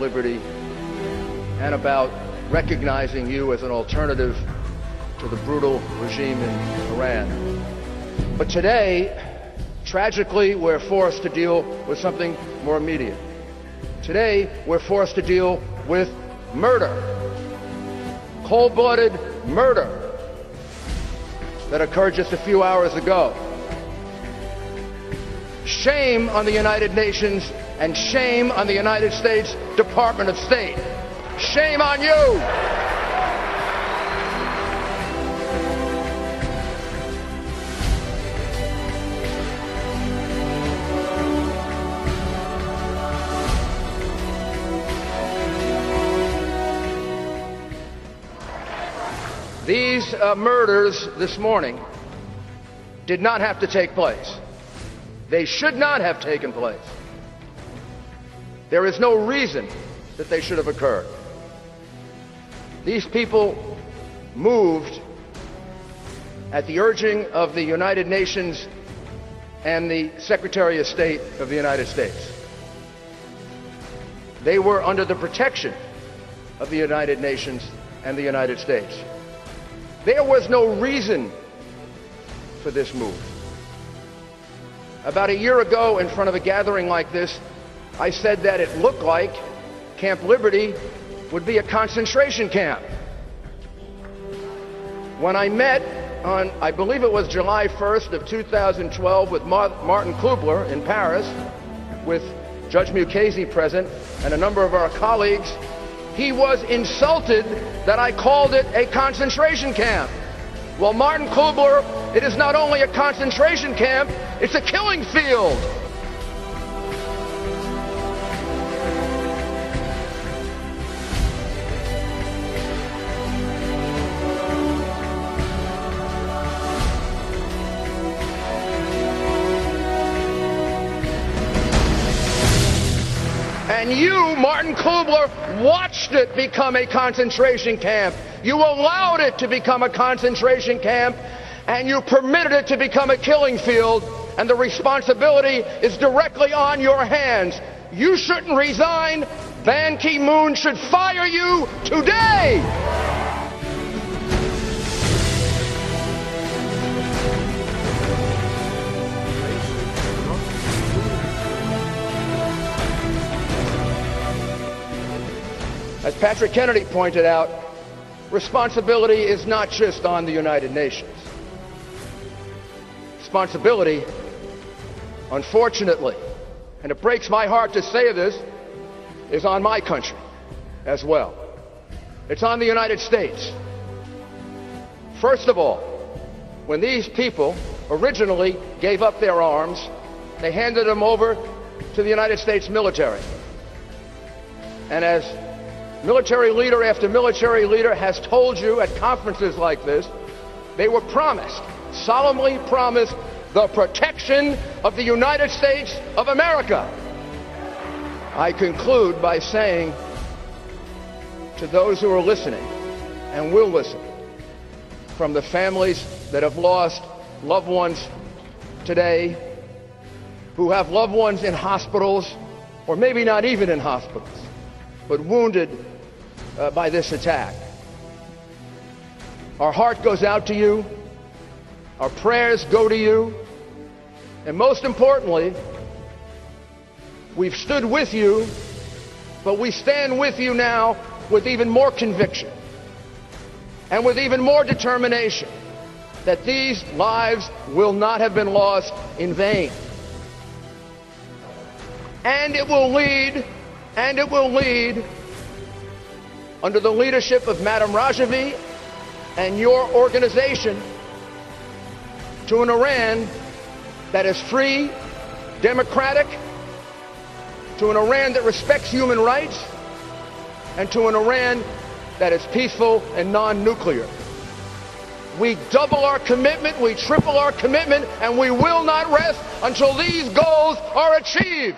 Liberty and about recognizing you as an alternative to the brutal regime in Iran. But today, tragically, we're forced to deal with something more immediate. Today, we're forced to deal with murder. Cold blooded murder that occurred just a few hours ago. Shame on the United Nations and shame on the United States Department of State. Shame on you! These uh, murders this morning did not have to take place. They should not have taken place. There is no reason that they should have occurred. These people moved at the urging of the United Nations and the Secretary of State of the United States. They were under the protection of the United Nations and the United States. There was no reason for this move. About a year ago, in front of a gathering like this, I said that it looked like Camp Liberty would be a concentration camp. When I met on, I believe it was July 1st of 2012 with Martin Kobler in Paris, with Judge Mukasey present and a number of our colleagues, he was insulted that I called it a concentration camp. Well, Martin Kobler, it is not only a concentration camp, it's a killing field. And you, Martin Kobler, watched it become a concentration camp. You allowed it to become a concentration camp, and you permitted it to become a killing field, and the responsibility is directly on your hands. You shouldn't resign. Ban Ki moon should fire you today. As Patrick Kennedy pointed out, responsibility is not just on the United Nations. Responsibility, unfortunately, and it breaks my heart to say this, is on my country as well. It's on the United States. First of all, when these people originally gave up their arms, they handed them over to the United States military. And as Military leader after military leader has told you at conferences like this, they were promised, solemnly promised, the protection of the United States of America. I conclude by saying to those who are listening and will listen, from the families that have lost loved ones today, who have loved ones in hospitals, or maybe not even in hospitals, but wounded uh, by this attack. Our heart goes out to you. Our prayers go to you. And most importantly, we've stood with you, but we stand with you now with even more conviction and with even more determination that these lives will not have been lost in vain. And it will lead, and it will lead under the leadership of Madam Rajavi and your organization to an Iran that is free, democratic, to an Iran that respects human rights, and to an Iran that is peaceful and non-nuclear. We double our commitment, we triple our commitment, and we will not rest until these goals are achieved.